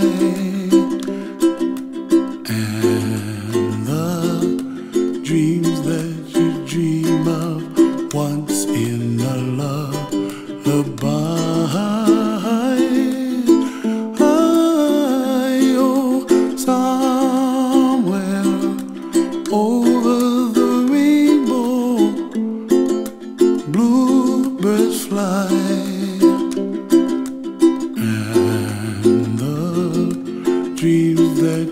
high,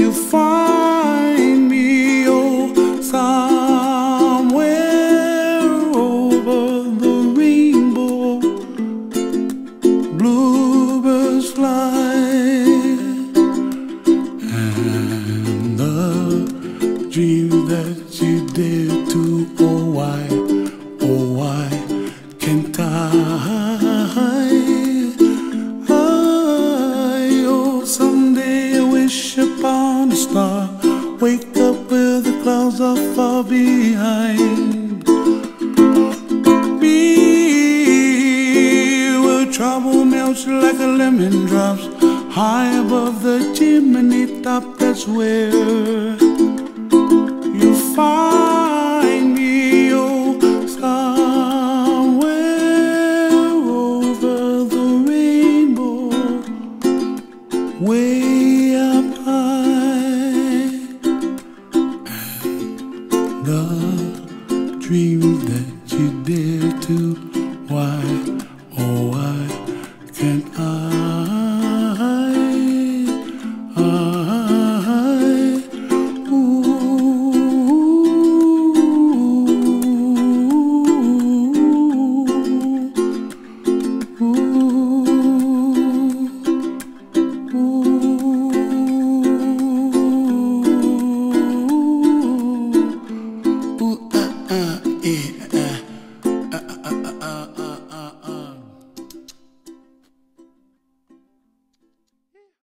you find me, oh, somewhere over the rainbow. Bluebirds fly, and the dream that you dare to, oh, why, oh, why wake up where the clouds are far behind. Be where trouble melts like a lemon drops high above the chimney top. That's where you find me, oh, somewhere over the rainbow, way up The dreams that you dare to, why, oh, why can't? I,